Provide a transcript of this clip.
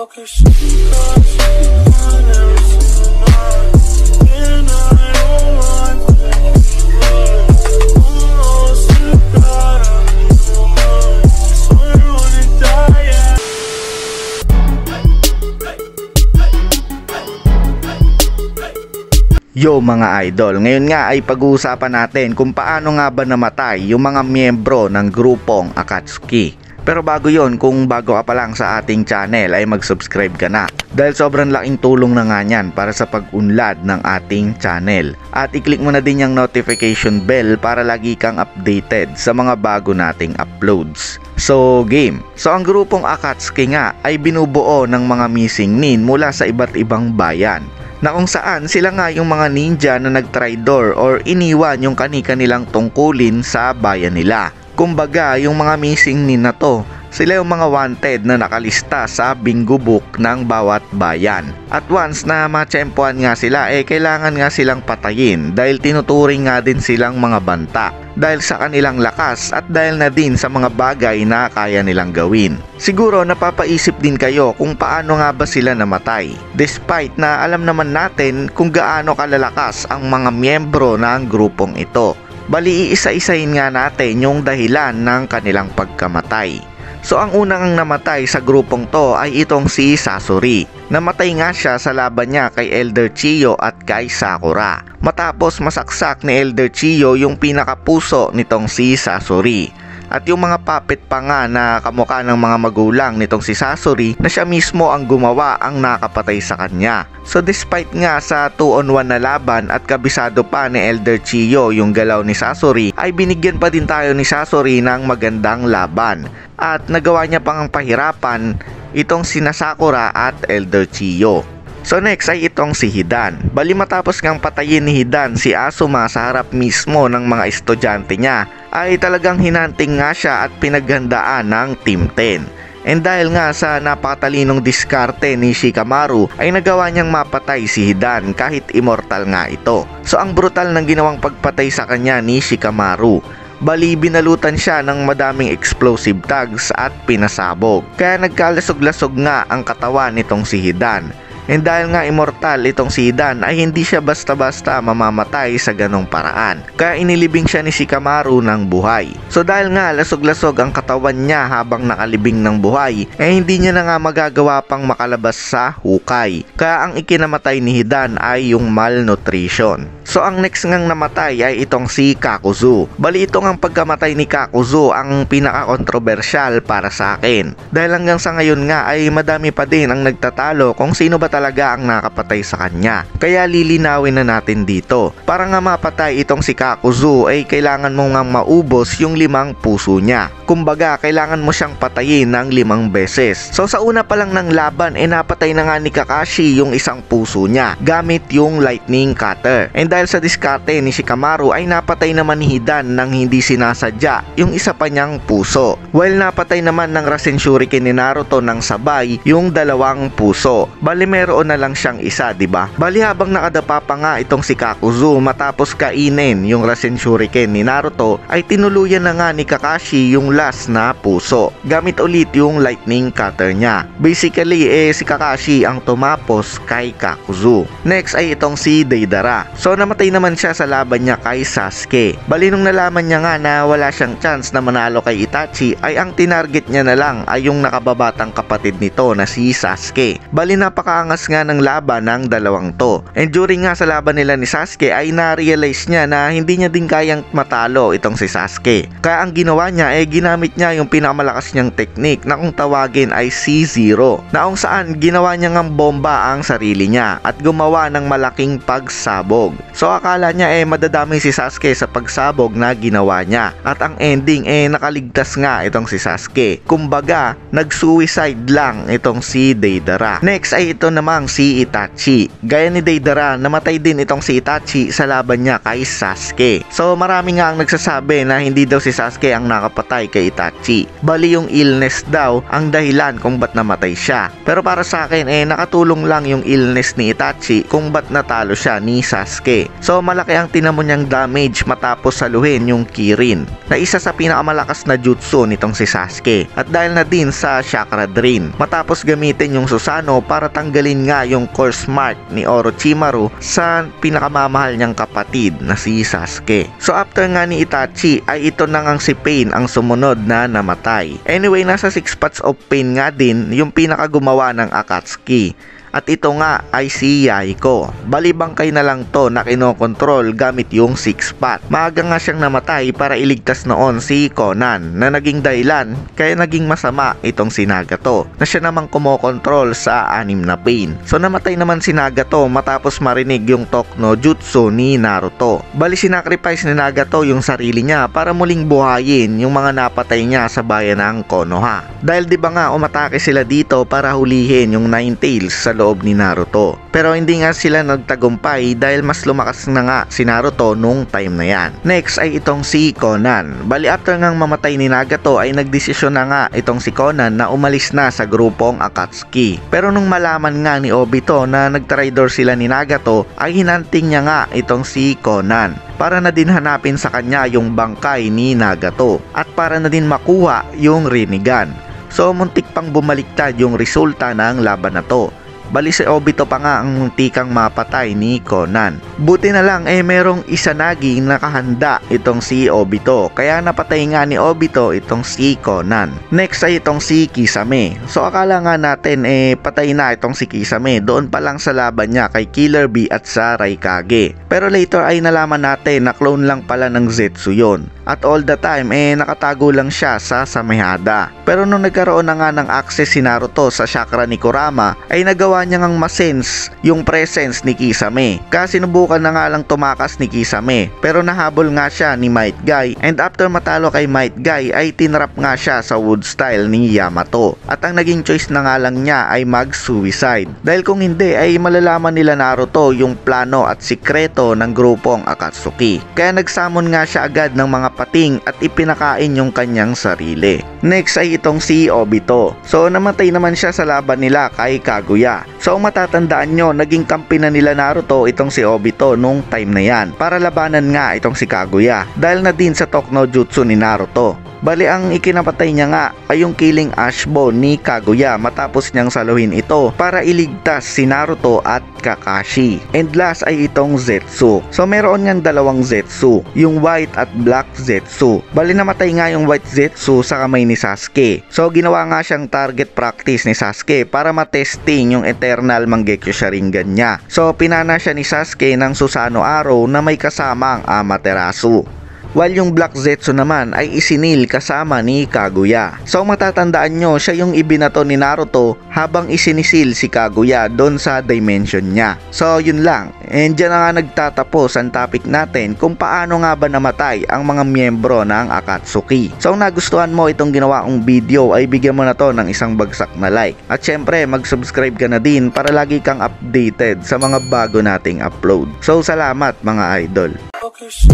Yeah. Yo mga idol, ngayon nga ay pag-uusapan natin kung paano nga ba namatay yung mga miyembro ng grupong Akatsuki. Pero bago yon, kung bago ka pa lang sa ating channel ay mag-subscribe ka na. Dahil sobrang laking tulong na nga yan para sa pag-unlad ng ating channel. At i-click mo na din yung notification bell para lagi kang updated sa mga bago nating uploads. So, game. So, ang grupong Akatsuki nga ay binubuo ng mga missing nin mula sa iba't ibang bayan na kung saan sila nga yung mga ninja na nagtraidor or iniwan yung kani-kanilang tungkulin sa bayan nila. Kumbaga, yung mga missing nin na to, sila yung mga wanted na nakalista sa bingo book ng bawat bayan. At once na matsempuan nga sila, eh kailangan nga silang patayin dahil tinuturing nga din silang mga banta dahil sa kanilang lakas at dahil na din sa mga bagay na kaya nilang gawin. Siguro napapaisip din kayo kung paano nga ba sila namatay. Despite na alam naman natin kung gaano kalalakas ang mga miyembro ng grupong ito. Bali iisa-isahin nga natin yung dahilan ng kanilang pagkamatay. So ang unang namatay sa grupong to ay itong si Sasori. Namatay nga siya sa laban niya kay Elder Chiyo at kay Sakura. Matapos masaksak ni Elder Chiyo yung pinakapuso nitong si Sasori. At yung mga puppet pa nga na kamukha ng mga magulang nitong si Sasori na siya mismo ang gumawa ang nakapatay sa kanya. So despite nga sa 2 on 1 na laban at kabisado pa ni Elder Chiyo yung galaw ni Sasori ay binigyan pa din tayo ni Sasori ng magandang laban. At nagawa niya pang ang pahirapan itong sina Sakura at Elder Chiyo. So next ay itong si Hidan. Bali matapos ngang patayin ni Hidan si Asuma sa harap mismo ng mga estudyante niya ay talagang hinanting nga siya at pinaghandaan ng Team 10. And dahil nga sa napakatalinong diskarte ni Shikamaru ay nagawa niyang mapatay si Hidan kahit immortal nga ito. So ang brutal ng ginawang pagpatay sa kanya ni Shikamaru. Bali binalutan siya ng madaming explosive tags at pinasabog. Kaya nagkalasog-lasog nga ang katawan nitong si Hidan. And dahil nga immortal itong si Dan ay hindi siya basta-basta mamamatay sa ganong paraan. Kaya inilibing siya ni Shikamaru ng buhay. So dahil nga lasog-lasog ang katawan niya habang nakalibing ng buhay, eh hindi niya na nga magagawa pang makalabas sa hukay. Kaya ang ikinamatay ni Hidan ay yung malnutrition. So ang next ngang namatay ay itong si Kakuzu. Bali itong ang pagkamatay ni Kakuzu ang pinaka-controversial para sa akin. Dahil hanggang sa ngayon nga ay madami pa din ang nagtatalo kung sino ba talaga ang nakapatay sa kanya. Kaya lilinawin na natin dito. Para nga mapatay itong si Kakuzu ay kailangan mo nga maubos yung limang puso niya. Kumbaga, kailangan mo siyang patayin ng limang beses. So sa una pa lang ng laban, eh napatay na nga ni Kakashi yung isang puso niya gamit yung lightning cutter. And dahil sa diskarte ni Shikamaru ay napatay naman ni Hidan nang hindi sinasadya yung isa pa niyang puso. While napatay naman ng Rasen Shuriken ni Naruto ng sabay yung dalawang puso. Bali meron na lang siyang isa, ba? Bali habang nakadapa pa nga itong si Kakuzu matapos kainin yung Rasen Shuriken ni Naruto ay tinuluyan na nga ni Kakashi yung last na puso. Gamit ulit yung lightning cutter niya. Basically eh si Kakashi ang tumapos kay Kakuzu. Next ay itong si Deidara. So namatay naman siya sa laban niya kay Sasuke. Bali nung nalaman niya nga na wala siyang chance na manalo kay Itachi ay ang tinarget niya na lang ay yung nakababatang kapatid nito na si Sasuke. Bali napakaangas nga ng laban ng dalawang to. And during nga sa laban nila ni Sasuke ay na-realize niya na hindi niya din kayang matalo itong si Sasuke. Kaya ang ginawa niya ay ginamit niya yung pinakamalakas niyang technique na kung tawagin ay C0 na kung saan ginawa niya ng bomba ang sarili niya at gumawa ng malaking pagsabog. So akala niya eh madadami si Sasuke sa pagsabog na ginawa niya at ang ending eh nakaligtas nga itong si Sasuke. Kumbaga nag-suicide lang itong si Deidara. Next ay ito namang si Itachi. Gaya ni Deidara namatay din itong si Itachi sa laban niya kay Sasuke. So marami nga ang nagsasabi na hindi daw si Sasuke ang nakapatay kay Itachi. Bali yung illness daw ang dahilan kung ba't namatay siya. Pero para sa akin eh nakatulong lang yung illness ni Itachi kung ba't natalo siya ni Sasuke. So malaki ang tinamo niyang damage matapos saluhin yung Kirin na isa sa pinakamalakas na jutsu nitong si Sasuke at dahil na din sa Chakra Drain matapos gamitin yung Susanoo para tanggalin nga yung course mark ni Orochimaru sa pinakamamahal niyang kapatid na si Sasuke. So after nga ni Itachi ay ito na ngang si Pain ang sumunod na namatay. Anyway, nasa 6 spots of Pain nga din yung pinakagumawa ng Akatsuki. At ito nga ay si Yaiko. Balibangkay na lang to na kinokontrol gamit yung 6 pot. Maaga nga siyang namatay para iligtas noon si Conan na naging dahilan kaya naging masama itong si Nagato na siya namang kumokontrol sa anim na pain. So namatay naman si Nagato matapos marinig yung Tokno Jutsu ni Naruto. Bali sinacrifice ni Nagato yung sarili niya para muling buhayin yung mga napatay niya sa bayan ng Konoha. Dahil di ba nga umatake sila dito para hulihin yung Nine Tails sa loob ni Naruto. Pero hindi nga sila nagtagumpay dahil mas lumakas na nga si Naruto nung time na yan. Next ay itong si Conan. Bali after ngang mamatay ni Nagato ay nagdesisyon na nga itong si Conan na umalis na sa grupong Akatsuki. Pero nung malaman nga ni Obito na nagtraidor sila ni Nagato ay hinanting niya nga itong si Conan para na din hanapin sa kanya yung bangkay ni Nagato at para na din makuha yung Rinnegan. So muntik pang bumaliktad yung resulta ng laban na to. Bali si Obito pa nga ang muntikang mapatay ni Conan. Buti na lang eh merong Isanagi nakahanda itong si Obito. Kaya napatay nga ni Obito itong si Conan. Next ay itong si Kisame. So akala nga natin eh patay na itong si Kisame doon pa lang sa laban niya kay Killer Bee at sa Raikage. Pero later ay nalaman natin na clone lang pala ng Zetsu yon. At all the time eh nakatago lang siya sa Samehada. Pero nung nagkaroon na nga ng access si Naruto sa chakra ni Kurama ay nagawa niya ngang masense yung presence ni Kisame. Kasi sinubukan na nga lang tumakas ni Kisame pero nahabol nga siya ni Might Guy and after matalo kay Might Guy ay tinrap nga siya sa wood style ni Yamato. At ang naging choice na nga lang niya ay mag-suicide. Dahil kung hindi ay malalaman nila Naruto yung plano at sikreto ng grupong Akatsuki. Kaya nagsamon nga siya agad ng mga pating at ipinakain yung kanyang sarili. Next ay itong si Obito. So namatay naman siya sa laban nila kay Kaguya. So matatandaan nyo, naging kampi na nila Naruto itong si Obito nung time na yan para labanan nga itong si Kaguya dahil na din sa Tokno Jutsu ni Naruto. Bali ang ikinapatay niya nga ay yung killing Ashbone ni Kaguya matapos niyang saluhin ito para iligtas si Naruto at Kakashi. And last ay itong Zetsu. So meron niyang dalawang Zetsu, yung white at black Zetsu. Bali namatay nga yung white Zetsu sa kamay ni Sasuke. So ginawa nga siyang target practice ni Sasuke para matesting yung eternal Mangekyo Sharingan niya. So pinana siya ni Sasuke ng Susanoo Arrow na may kasamang Amaterasu while yung Black Zetsu naman ay isinil kasama ni Kaguya. So matatandaan nyo, siya yung ibinato ni Naruto habang isinisil si Kaguya doon sa dimension niya. So yun lang, and dyan na nga nagtatapos ang topic natin kung paano nga ba namatay ang mga miyembro ng Akatsuki. So kung nagustuhan mo itong ginawa kong video ay bigyan mo na to ng isang bagsak na like. At syempre mag-subscribe ka na din para lagi kang updated sa mga bago nating upload. So salamat mga idol. Focus.